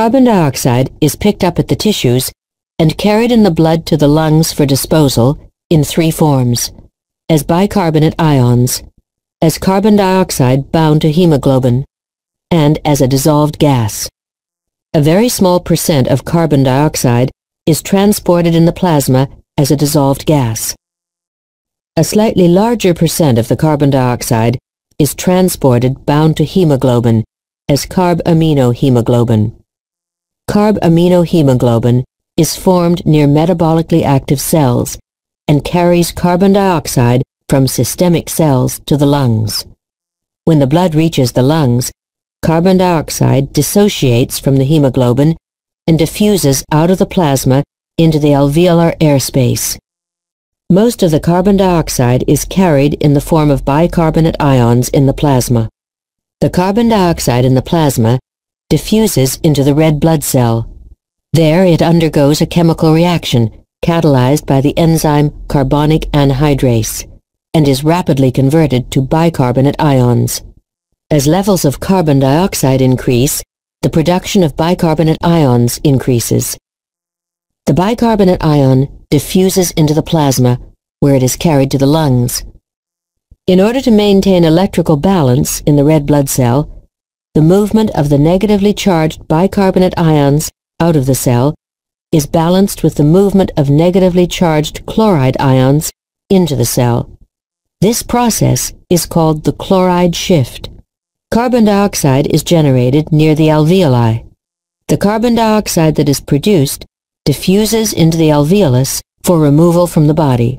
Carbon dioxide is picked up at the tissues and carried in the blood to the lungs for disposal in three forms, as bicarbonate ions, as carbon dioxide bound to hemoglobin, and as a dissolved gas. A very small percent of carbon dioxide is transported in the plasma as a dissolved gas. A slightly larger percent of the carbon dioxide is transported bound to hemoglobin as carbaminohemoglobin. Carbaminohemoglobin is formed near metabolically active cells and carries carbon dioxide from systemic cells to the lungs. When the blood reaches the lungs, carbon dioxide dissociates from the hemoglobin and diffuses out of the plasma into the alveolar airspace. Most of the carbon dioxide is carried in the form of bicarbonate ions in the plasma. The carbon dioxide in the plasma diffuses into the red blood cell. There it undergoes a chemical reaction catalyzed by the enzyme carbonic anhydrase and is rapidly converted to bicarbonate ions. As levels of carbon dioxide increase, the production of bicarbonate ions increases. The bicarbonate ion diffuses into the plasma, where it is carried to the lungs. In order to maintain electrical balance in the red blood cell, the movement of the negatively charged bicarbonate ions out of the cell is balanced with the movement of negatively charged chloride ions into the cell. This process is called the chloride shift. Carbon dioxide is generated near the alveoli. The carbon dioxide that is produced diffuses into the alveolus for removal from the body.